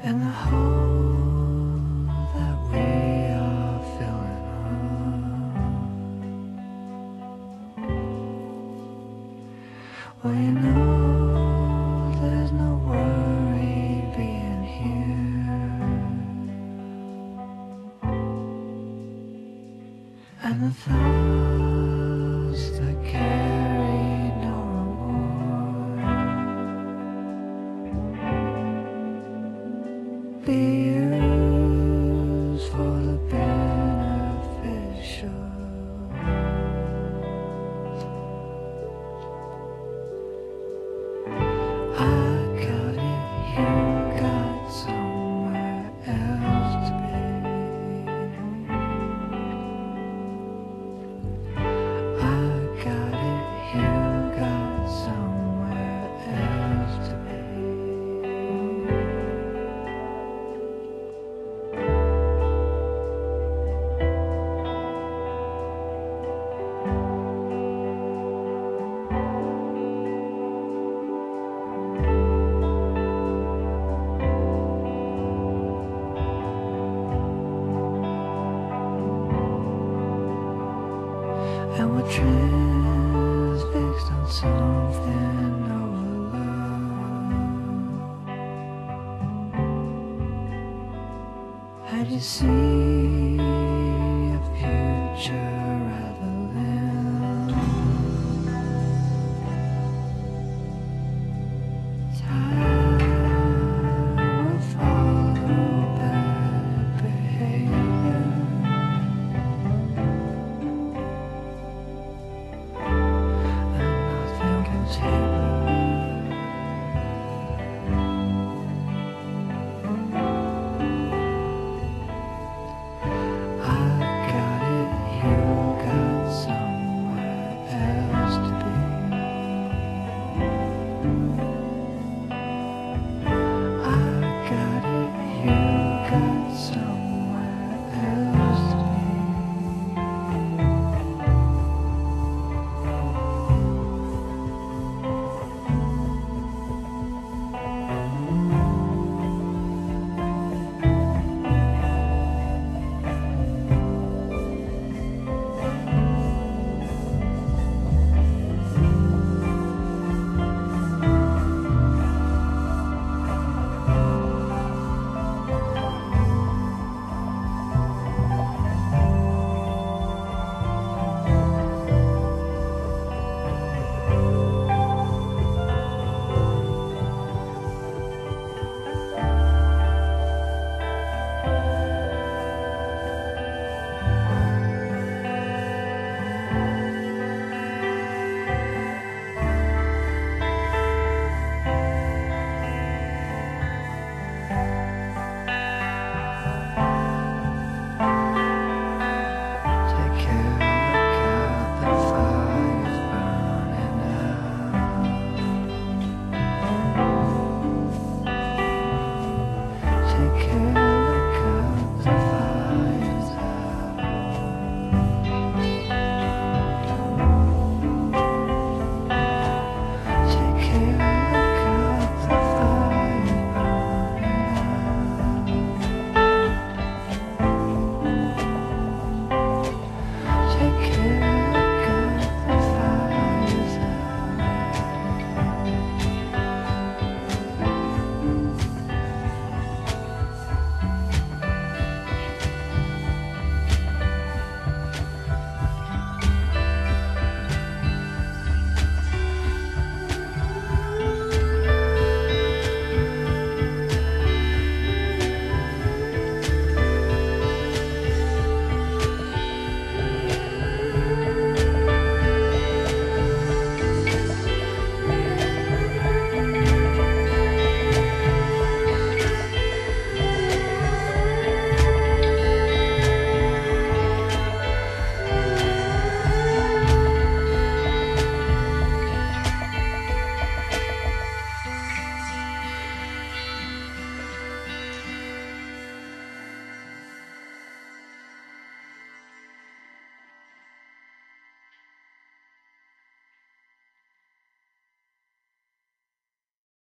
and the hole that we are filling up. Well, you know, there's no worry being here, and the thoughts be And we're on something. Had you see a future